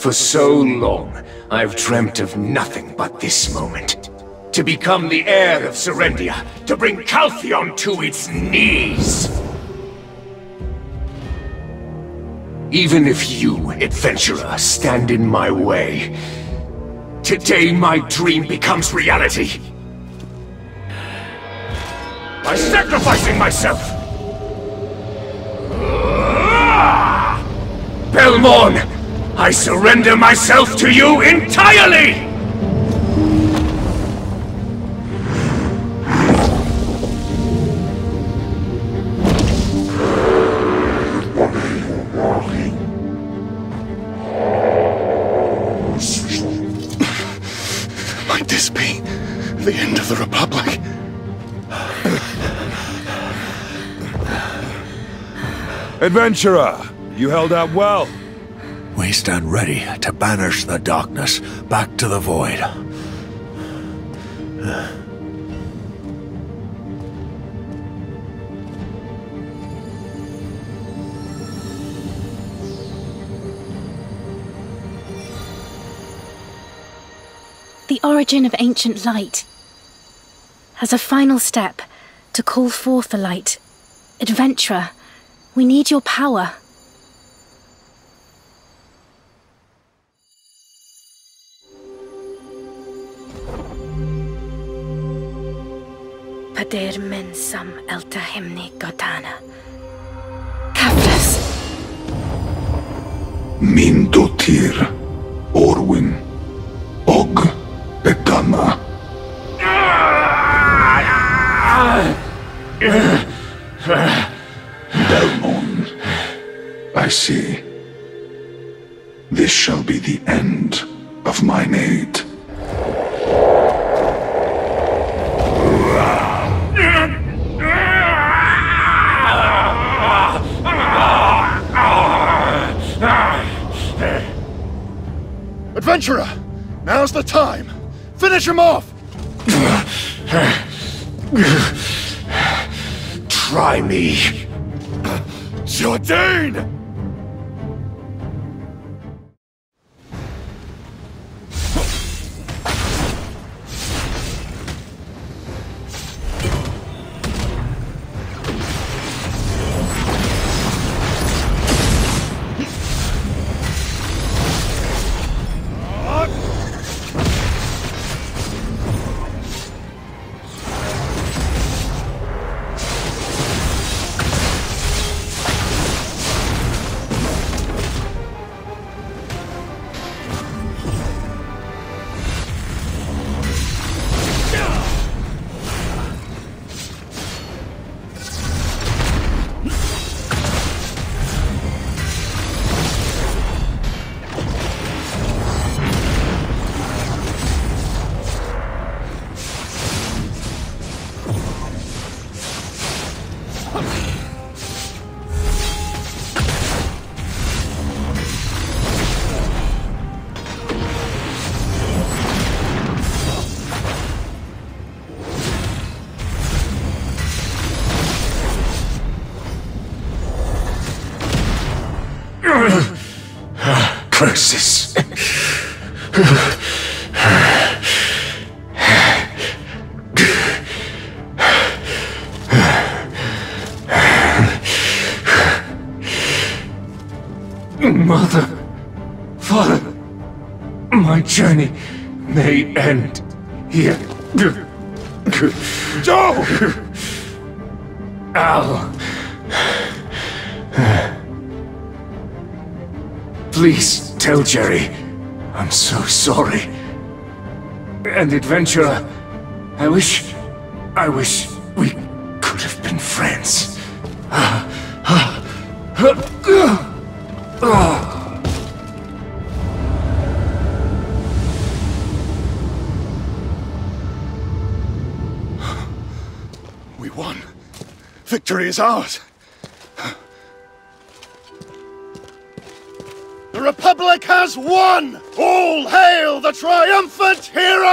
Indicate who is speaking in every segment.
Speaker 1: For so long, I've dreamt of nothing but this moment. To become the heir of Serendia, to bring Calpheon to its knees! Even if you, adventurer, stand in my way, today my dream becomes reality. By sacrificing myself! Belmorn, I surrender myself to you entirely!
Speaker 2: Might this be the end of the Republic?
Speaker 3: Adventurer, you held out well.
Speaker 4: Stand ready to banish the darkness back to the void.
Speaker 5: The origin of ancient light. As a final step, to call forth the light. Adventurer, we need your power. Pader mensam eltahimni godana. Kaflas!
Speaker 2: Min dotir, Orwin, Og, Bedana. Belmorn, I see. This shall be the end of mine aid.
Speaker 6: Adventurer, now's the time. Finish him off.
Speaker 1: Try me.
Speaker 6: Jordine!
Speaker 1: Curses. Mother, Father, my journey may end here.
Speaker 6: Joe!
Speaker 1: Al. Please tell Jerry. I'm so sorry. And adventurer, I wish. I wish we could have been friends.
Speaker 6: We won. Victory is ours. The Republic has won! All hail the triumphant hero!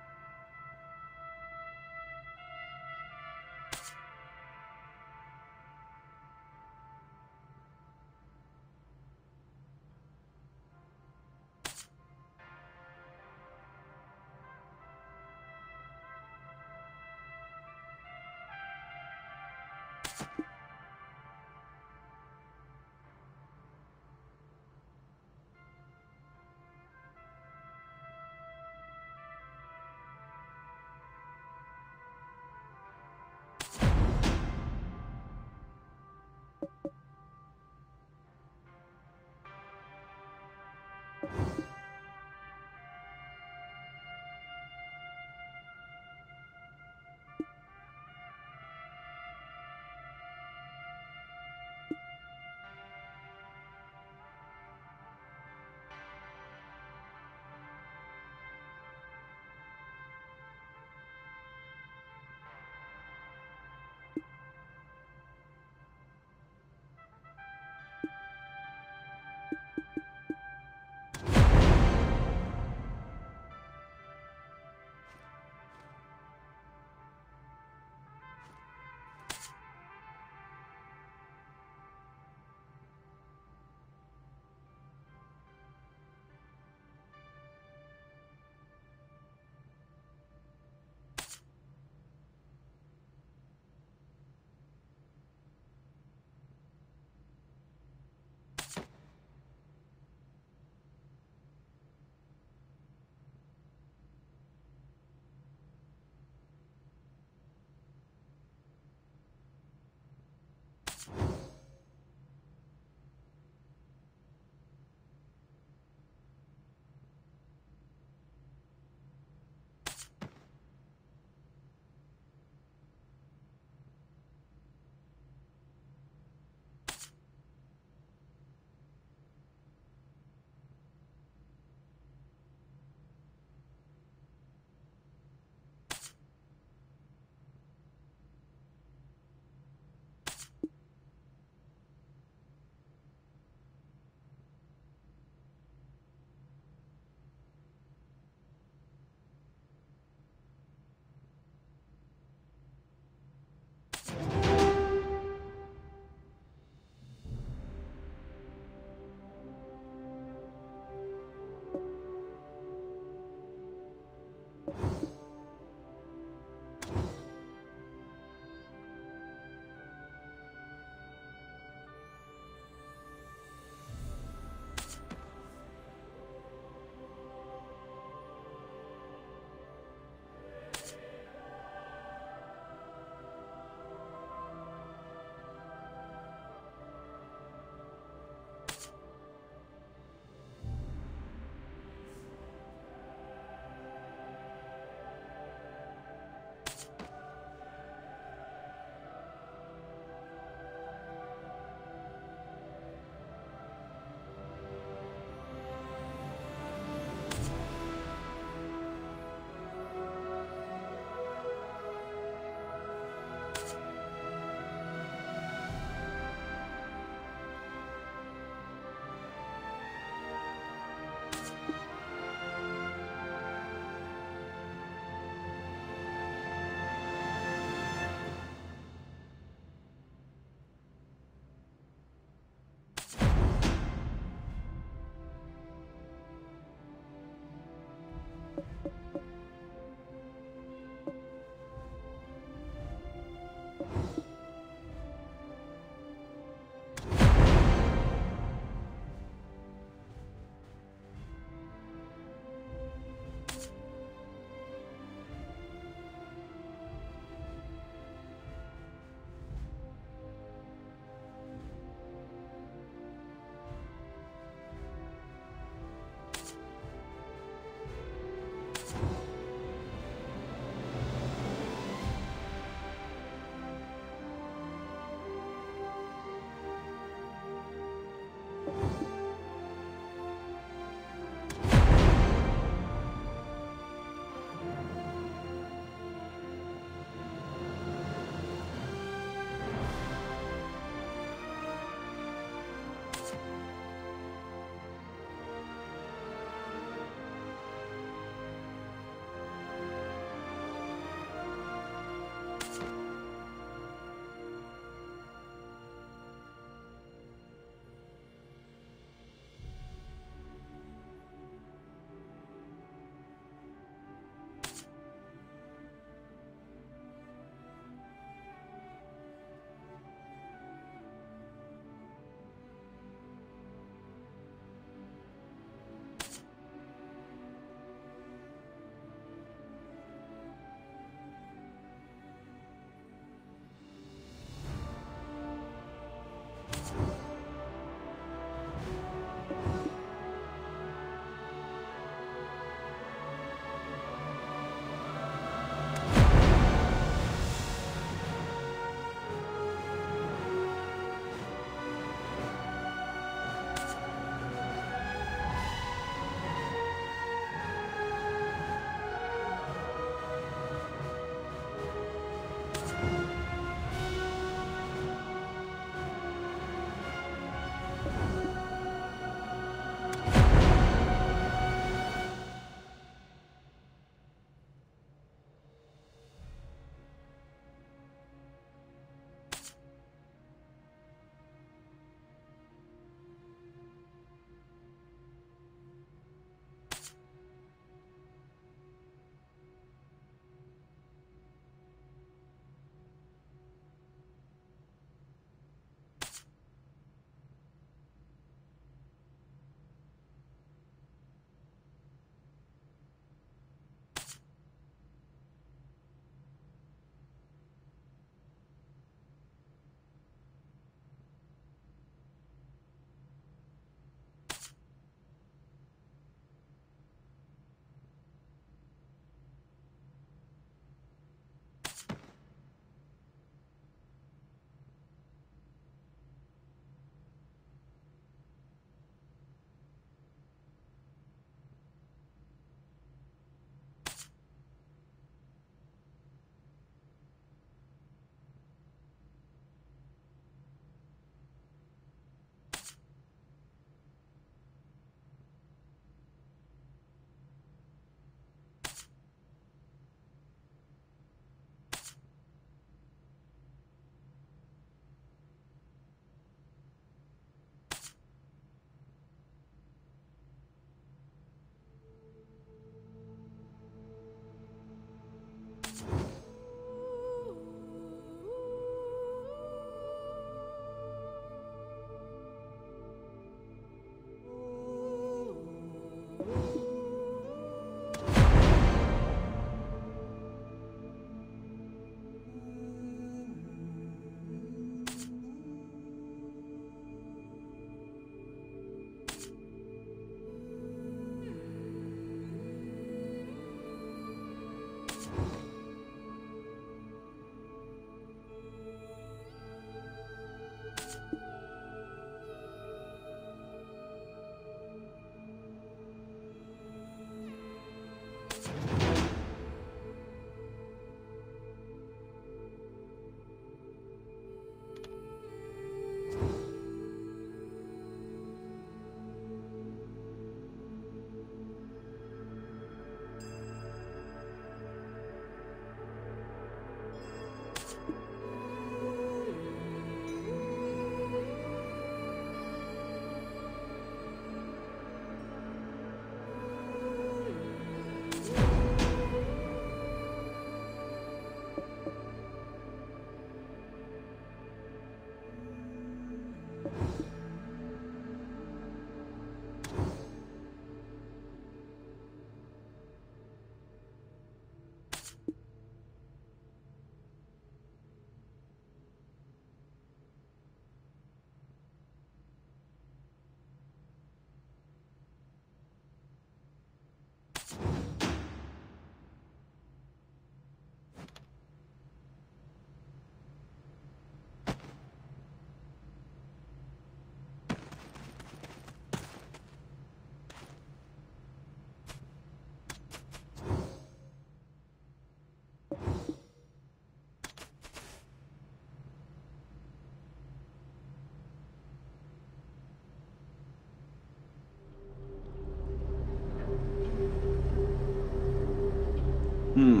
Speaker 7: Hmm.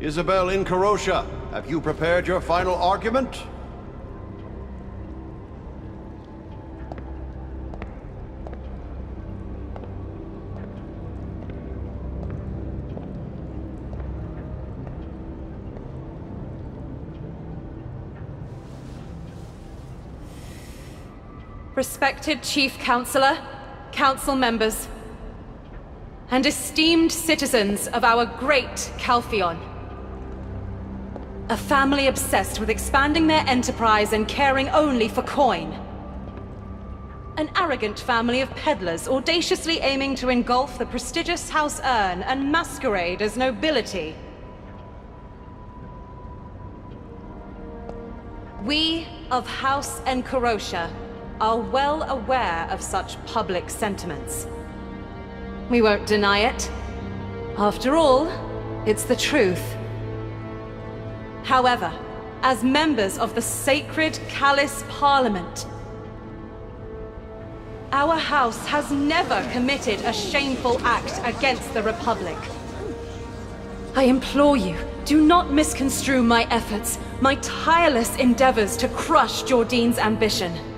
Speaker 7: Isabel Incarosha, have you prepared your final argument?
Speaker 8: Respected Chief Counselor, Council members, and esteemed citizens of our great Calpheon. A family obsessed with expanding their enterprise and caring only for coin. An arrogant family of peddlers audaciously aiming to engulf the prestigious House Erne and masquerade as nobility. We of House Incarosha are well aware of such public sentiments. We won't deny it. After all, it's the truth. However, as members of the sacred Callis Parliament, our house has never committed a shameful act against the Republic. I implore you, do not misconstrue my efforts, my tireless endeavors to crush Jordine's ambition.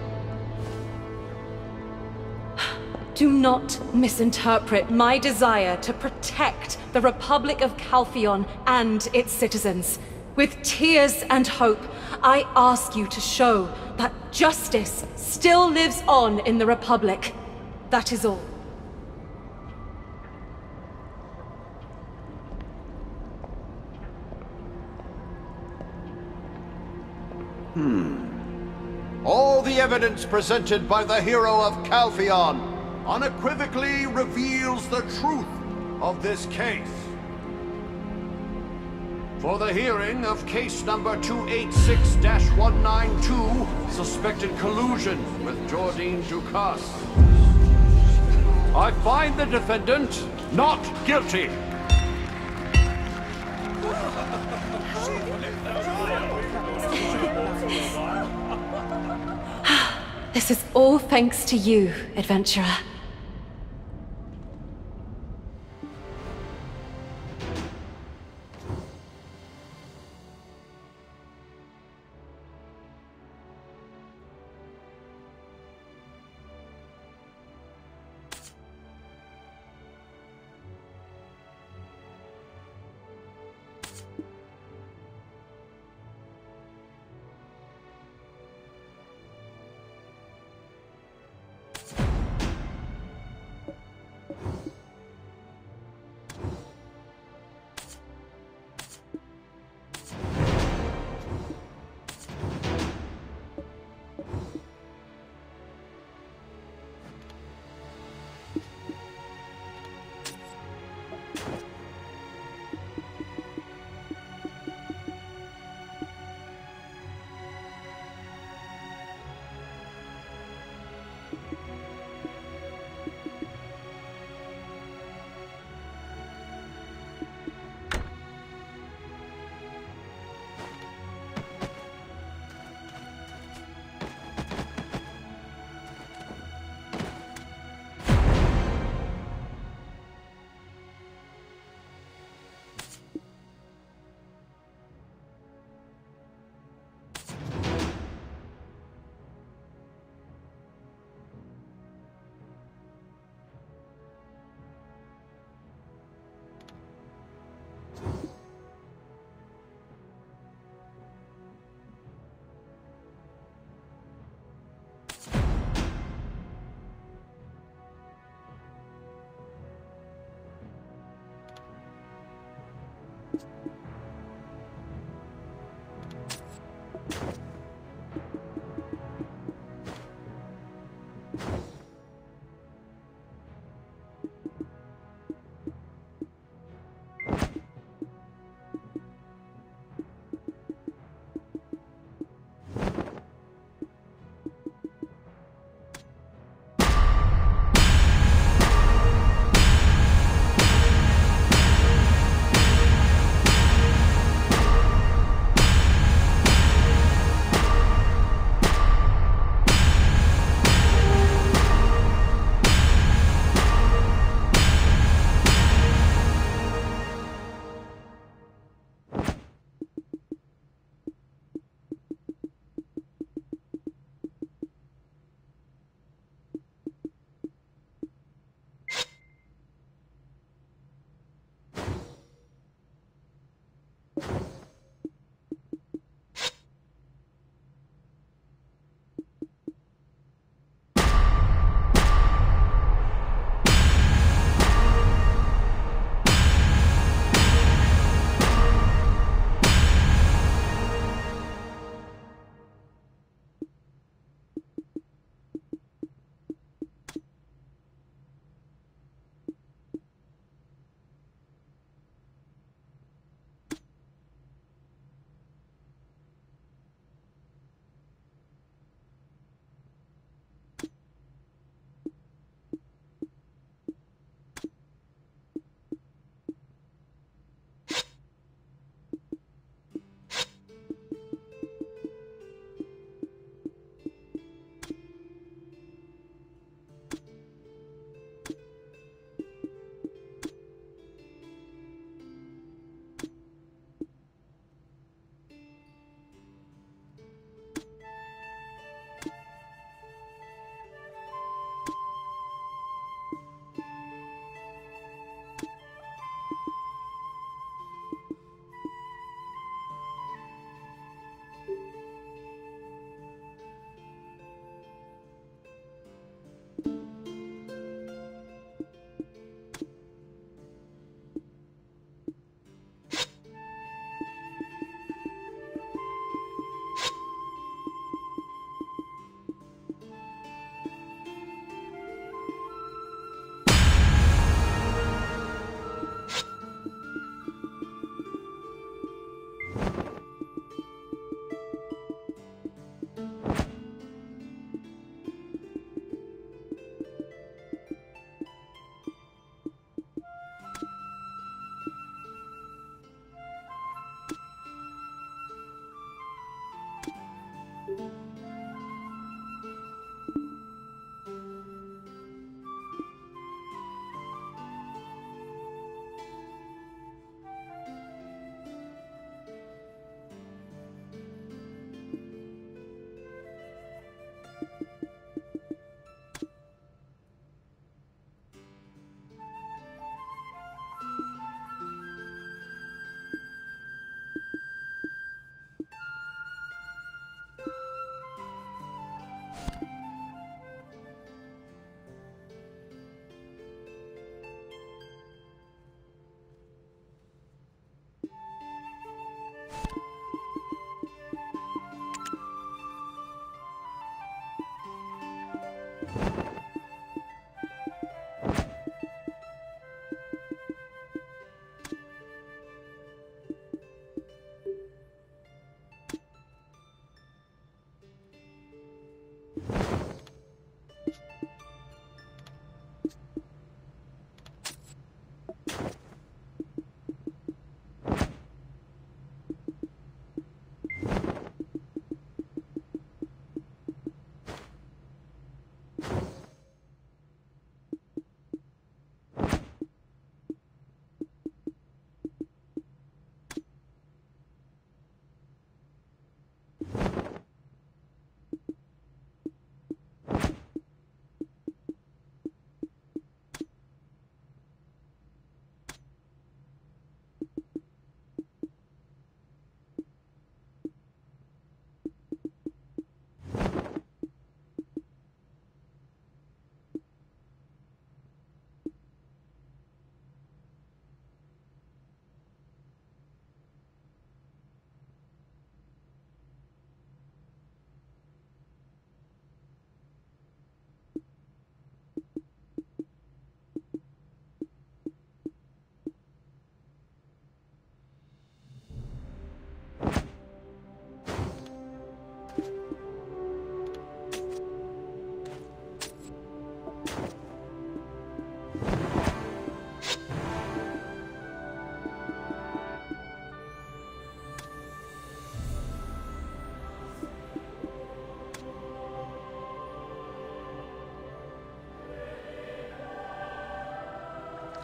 Speaker 8: Do not misinterpret my desire to protect the Republic of Calpheon and its citizens. With tears and hope, I ask you to show that justice still lives on in the Republic. That is all.
Speaker 7: Hmm. All the evidence presented by the hero of Calpheon unequivocally reveals the truth of this case. For the hearing of case number 286-192, suspected collusion with Jordine Ducasse. I find the defendant not guilty.
Speaker 8: this is all thanks to you, adventurer.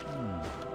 Speaker 5: Hmm.